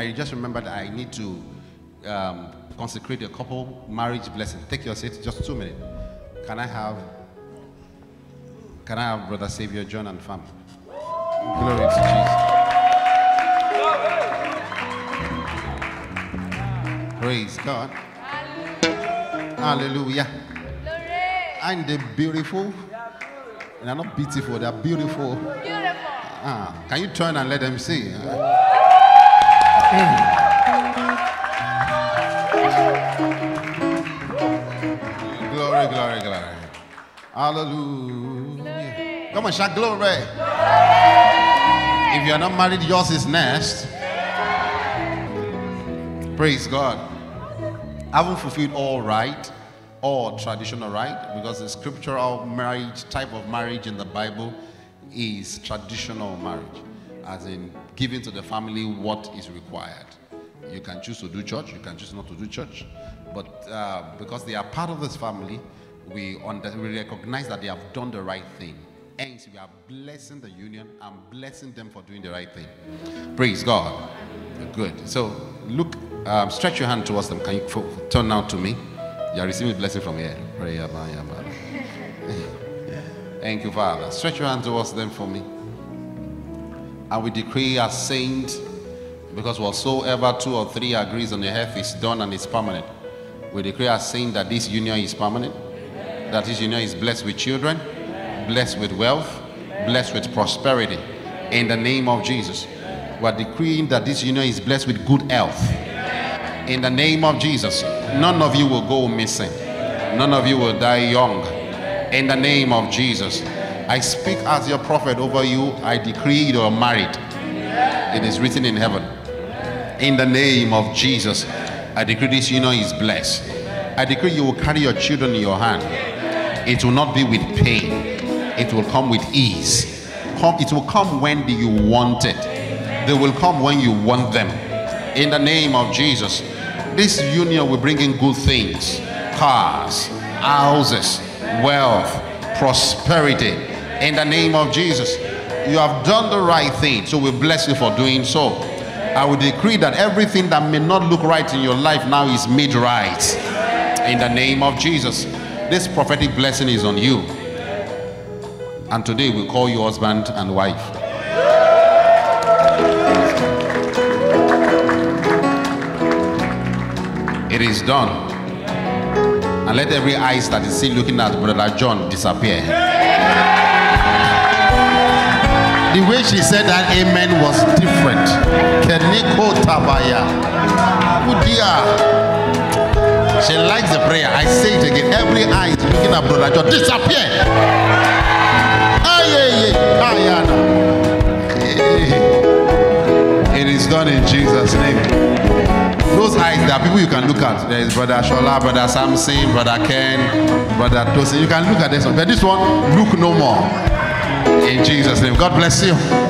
I just remembered I need to um, consecrate a couple marriage blessing. Take your seat, just two minutes. Can I have? Can I have Brother Saviour John and family? Glory to Jesus. Praise God. Hallelujah. And they're beautiful. They're not beautiful, they're beautiful. Ah, can you turn and let them see? Glory, glory, glory. Hallelujah. Come on, shout glory. If you're not married, yours is next. Praise God. Haven't fulfilled all right, all traditional right, because the scriptural marriage, type of marriage in the Bible is traditional marriage, as in giving to the family what is required. You can choose to do church, you can choose not to do church. But uh, because they are part of this family, we, under, we recognize that they have done the right thing. Hence, we are blessing the union and blessing them for doing the right thing. Praise God. Good. So, look, um, stretch your hand towards them. Can you turn now to me? You are receiving blessing from here. Thank you, Father. Stretch your hand towards them for me. And we decree as saint, because whatsoever two or three agrees on the earth is done and is permanent. We decree as saint that this union is permanent, that this union is blessed with children, blessed with wealth, blessed with prosperity. In the name of Jesus. We are decreeing that this union is blessed with good health. In the name of Jesus. None of you will go missing. None of you will die young. In the name of Jesus. I speak as your prophet over you. I decree you are married. It is written in heaven. In the name of Jesus. I decree this union is blessed. I decree you will carry your children in your hand. It will not be with pain. It will come with ease. It will come when you want it. They will come when you want them. In the name of Jesus. This union will bring in good things cars, houses, wealth, prosperity. In the name of Jesus. You have done the right thing, so we bless you for doing so. I will decree that everything that may not look right in your life now is made right. In the name of Jesus. This prophetic blessing is on you. And today we call you husband and wife. It is done. And let every eyes that is still looking at Brother John disappear. The way she said that amen was different. Keniko Tabaya. She likes the prayer. I say it again. Every eye is looking at Brother John. Disappear. It is done in Jesus' name. Those eyes, there are people you can look at. There is Brother Shola, Brother Samson, Brother Ken, Brother Tosin. You can look at this one. But this one, look no more. In Jesus' name. God bless you.